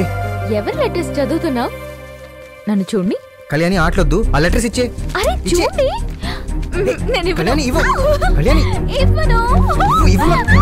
ఇచ్చే ఎవరి లెటర్స్ చదువుతున్నావు? నన్ను చూడండి కళ్యాణి ఆటలొద్దు ఆ లెటర్స్ ఇచ్చే అరే చూడండి నేను ఇవ్వను. కళ్యాణి ఇవ్వు. కళ్యాణి ఇవ్వను. ఇవ్వు.